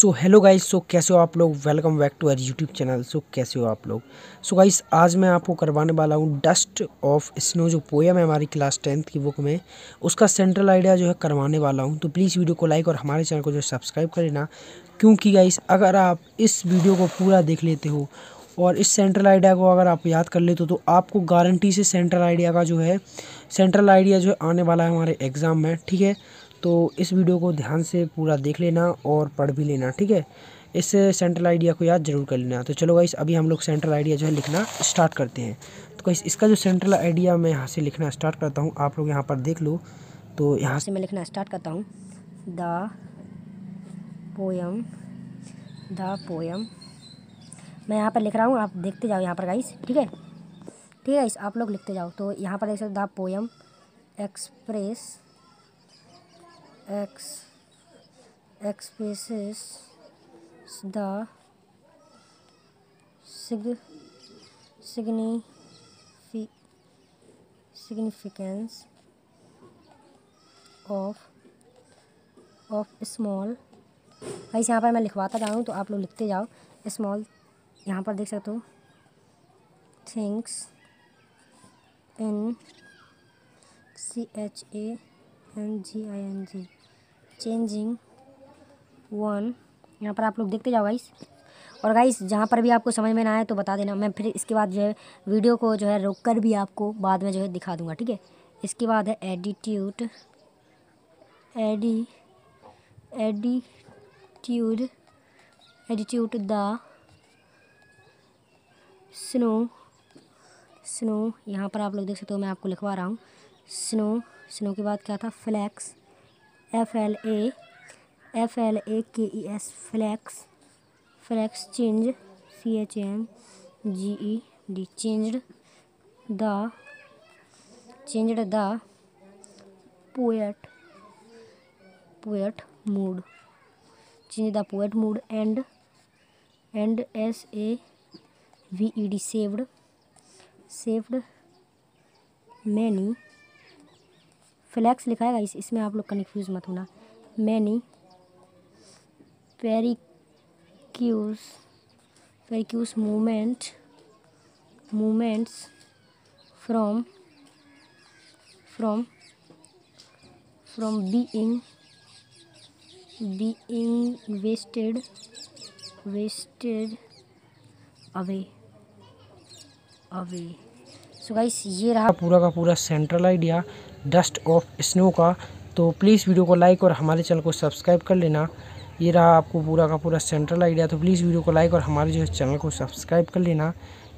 so hello guys so कैसे हो आप लोग welcome back to our YouTube channel so कैसे हो आप लोग सो so गाइस आज मैं आपको करवाने वाला हूँ डस्ट ऑफ स्नो जो पोएम है हमारी क्लास टेंथ की बुक में उसका सेंट्रल आइडिया जो है करवाने वाला हूँ तो प्लीज़ वीडियो को लाइक और हमारे चैनल को जो सब्सक्राइब कर लेना क्योंकि गाइस अगर आप इस वीडियो को पूरा देख लेते हो और इस सेंट्रल आइडिया को अगर आप याद कर लेते हो तो आपको गारंटी से सेंट्रल आइडिया का जो है सेंट्रल आइडिया जो है आने वाला है हमारे एग्ज़ाम में ठीक है तो इस वीडियो को ध्यान से पूरा देख लेना और पढ़ भी लेना ठीक है इस सेंट्रल आइडिया को याद जरूर कर लेना तो चलो गाइस अभी हम लोग सेंट्रल आइडिया जो है लिखना स्टार्ट करते हैं तो गाइस इसका जो सेंट्रल आइडिया मैं यहाँ से लिखना स्टार्ट करता हूँ आप लोग यहाँ पर देख लो तो यहाँ से मैं लिखना स्टार्ट करता हूँ द पोयम द पोयम मैं यहाँ पर लिख रहा हूँ आप देखते जाओ यहाँ पर गाइस ठीक है ठीक है आप लोग लिखते जाओ तो यहाँ पर देख सकते the poem express x spaces the sig signifi significance of of small ऐसे यहाँ पर मैं लिखवाता जा रहा हूँ तो आप लोग लिखते जाओ स्मॉल यहाँ पर देख सकते हो things in C H A N G I N G changing one यहाँ पर आप लोग देखते जाओ गाइस और गाइस जहाँ पर भी आपको समझ में ना आए तो बता देना मैं फिर इसके बाद जो है वीडियो को जो है रोक कर भी आपको बाद में जो है दिखा दूँगा ठीक है इसके बाद है attitude AD attitude attitude the snow snow यहाँ पर आप लोग देख सकते हो मैं आपको लिखवा रहा हूँ स्नो स्नो के बाद क्या था flakes FLAKES flex, change, CHANGED, changed the poet mood, change the poet mood, and SAVED saved many flakes लिखा है इस, इसमें आप लोग कन्फ्यूज़ मत होना many precious precious moment moments from from from being being wasted wasted away away so guys ये रहा पूरा का पूरा central idea dust of snow का तो प्लीज़ वीडियो को लाइक और हमारे चैनल को सब्सक्राइब कर लेना ये रहा आपको पूरा का पूरा सेंट्रल आइडिया तो प्लीज़ वीडियो को लाइक और हमारे जो चैनल को सब्सक्राइब कर लेना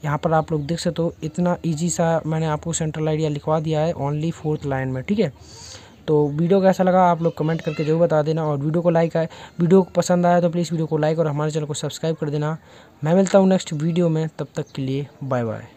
यहाँ पर आप लोग देख सकते हो इतना ईजी सा मैंने आपको सेंट्रल आइडिया लिखवा दिया है ओनली फोर्थ लाइन में ठीक है तो वीडियो कैसा लगा आप लोग कमेंट करके जरूर बता देना और वीडियो को लाइक आए वीडियो को पसंद आया तो प्लीज़ वीडियो को लाइक और हमारे चैनल को सब्सक्राइब कर देना मैं मिलता हूँ नेक्स्ट वीडियो में तब तक के लिए बाय बाय